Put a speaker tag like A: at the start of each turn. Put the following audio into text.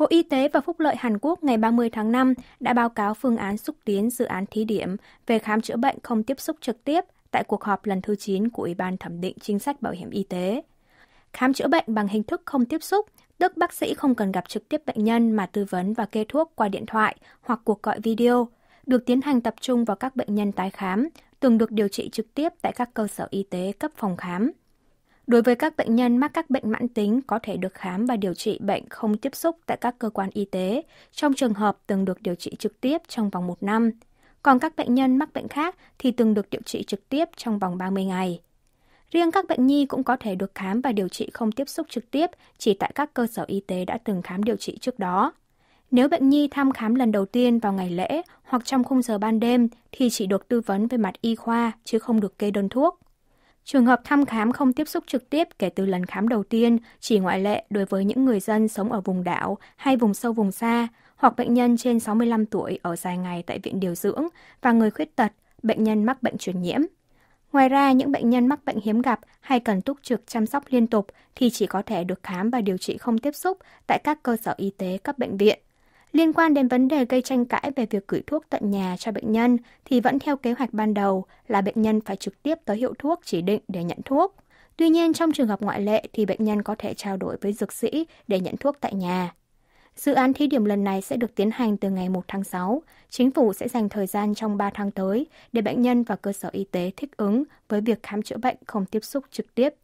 A: Bộ Y tế và Phúc lợi Hàn Quốc ngày 30 tháng 5 đã báo cáo phương án xúc tiến dự án thí điểm về khám chữa bệnh không tiếp xúc trực tiếp tại cuộc họp lần thứ 9 của Ủy ban thẩm định chính sách bảo hiểm y tế. Khám chữa bệnh bằng hình thức không tiếp xúc, tức bác sĩ không cần gặp trực tiếp bệnh nhân mà tư vấn và kê thuốc qua điện thoại hoặc cuộc gọi video, được tiến hành tập trung vào các bệnh nhân tái khám, từng được điều trị trực tiếp tại các cơ sở y tế cấp phòng khám. Đối với các bệnh nhân mắc các bệnh mãn tính có thể được khám và điều trị bệnh không tiếp xúc tại các cơ quan y tế, trong trường hợp từng được điều trị trực tiếp trong vòng một năm. Còn các bệnh nhân mắc bệnh khác thì từng được điều trị trực tiếp trong vòng 30 ngày. Riêng các bệnh nhi cũng có thể được khám và điều trị không tiếp xúc trực tiếp chỉ tại các cơ sở y tế đã từng khám điều trị trước đó. Nếu bệnh nhi thăm khám lần đầu tiên vào ngày lễ hoặc trong khung giờ ban đêm thì chỉ được tư vấn về mặt y khoa chứ không được kê đơn thuốc. Trường hợp thăm khám không tiếp xúc trực tiếp kể từ lần khám đầu tiên chỉ ngoại lệ đối với những người dân sống ở vùng đảo hay vùng sâu vùng xa hoặc bệnh nhân trên 65 tuổi ở dài ngày tại viện điều dưỡng và người khuyết tật, bệnh nhân mắc bệnh truyền nhiễm. Ngoài ra, những bệnh nhân mắc bệnh hiếm gặp hay cần túc trực chăm sóc liên tục thì chỉ có thể được khám và điều trị không tiếp xúc tại các cơ sở y tế cấp bệnh viện. Liên quan đến vấn đề gây tranh cãi về việc gửi thuốc tận nhà cho bệnh nhân thì vẫn theo kế hoạch ban đầu là bệnh nhân phải trực tiếp tới hiệu thuốc chỉ định để nhận thuốc. Tuy nhiên, trong trường hợp ngoại lệ thì bệnh nhân có thể trao đổi với dược sĩ để nhận thuốc tại nhà. Dự án thí điểm lần này sẽ được tiến hành từ ngày 1 tháng 6. Chính phủ sẽ dành thời gian trong 3 tháng tới để bệnh nhân và cơ sở y tế thích ứng với việc khám chữa bệnh không tiếp xúc trực tiếp